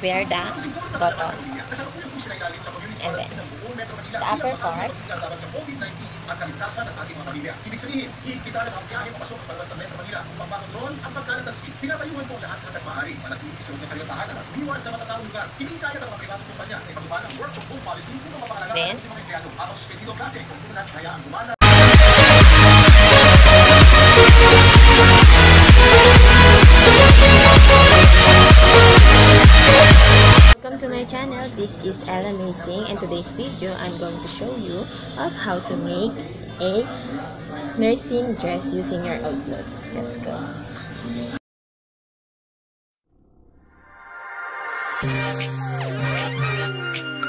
where the bottom and then the upper part. Then this is Ella May and today's video I'm going to show you of how to make a nursing dress using your old clothes. Let's go. Thank you.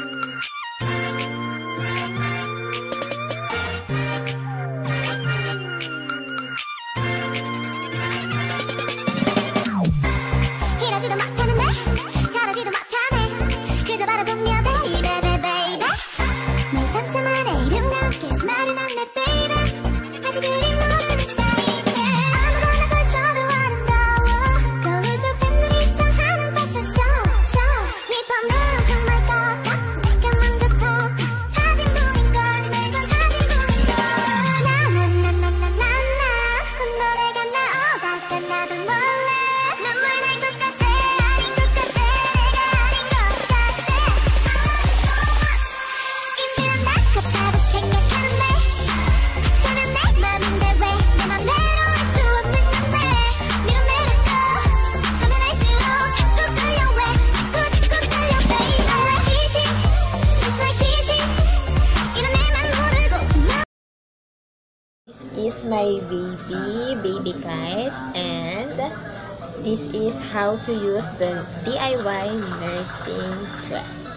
is my baby, baby kite. And this is how to use the DIY nursing dress.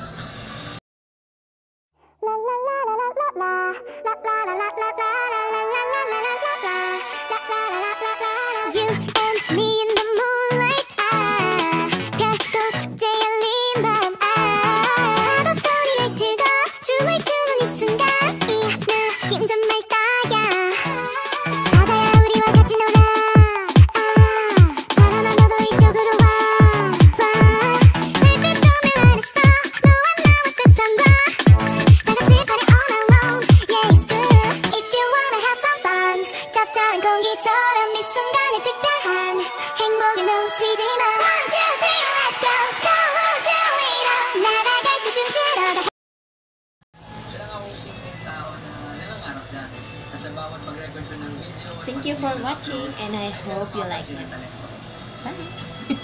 이 순간이 특별한 행복을 놓치지 마 One, two, three, let's go do 날아갈 때쯤 들어가 Siya Thank you for watching and I hope you like it. Bye!